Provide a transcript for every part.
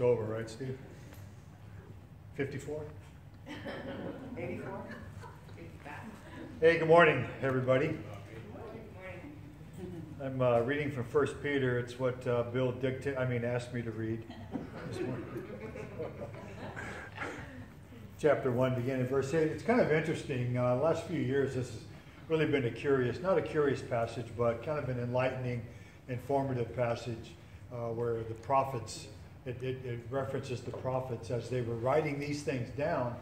it's over, right, Steve? 54? 84? Hey, good morning, everybody. I'm uh, reading from First Peter. It's what uh, Bill dictated, I mean, asked me to read this morning. Chapter 1, beginning verse 8. It's kind of interesting. Uh, last few years, this has really been a curious, not a curious passage, but kind of an enlightening, informative passage uh, where the prophets, it, it, it references the prophets as they were writing these things down,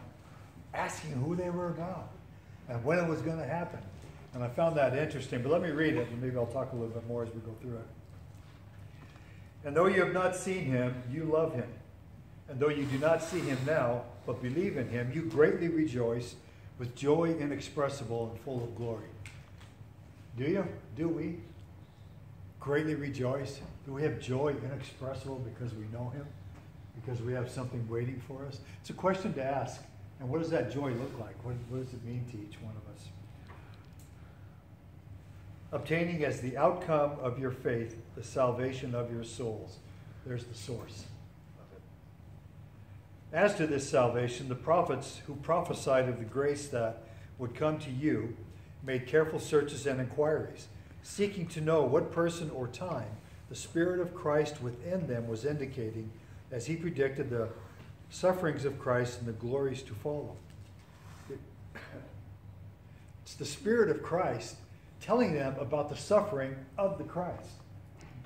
asking who they were about and when it was going to happen. And I found that interesting. But let me read it, and maybe I'll talk a little bit more as we go through it. And though you have not seen him, you love him. And though you do not see him now, but believe in him, you greatly rejoice with joy inexpressible and full of glory. Do you? Do we? Greatly rejoice? Do we have joy inexpressible because we know him? Because we have something waiting for us? It's a question to ask. And what does that joy look like? What, what does it mean to each one of us? Obtaining as the outcome of your faith the salvation of your souls. There's the source of it. As to this salvation, the prophets who prophesied of the grace that would come to you made careful searches and inquiries, seeking to know what person or time the Spirit of Christ within them was indicating as he predicted the sufferings of Christ and the glories to follow. It's the Spirit of Christ telling them about the suffering of the Christ.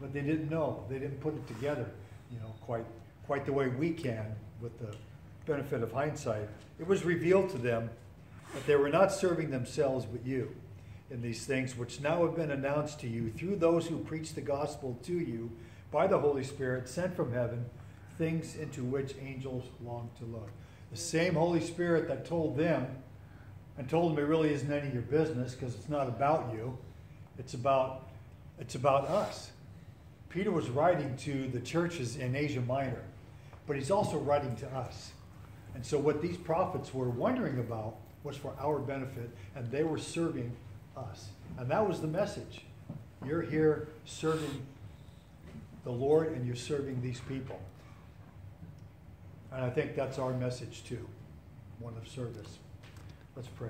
But they didn't know. They didn't put it together, you know, quite, quite the way we can with the benefit of hindsight. It was revealed to them that they were not serving themselves but you in these things which now have been announced to you through those who preach the gospel to you by the Holy Spirit sent from heaven things into which angels long to look. The same Holy Spirit that told them and told them it really isn't any of your business because it's not about you. It's about it's about us. Peter was writing to the churches in Asia Minor, but he's also writing to us. And so what these prophets were wondering about was for our benefit, and they were serving us. And that was the message. You're here serving the Lord and you're serving these people. And I think that's our message too, one of service. Let's pray.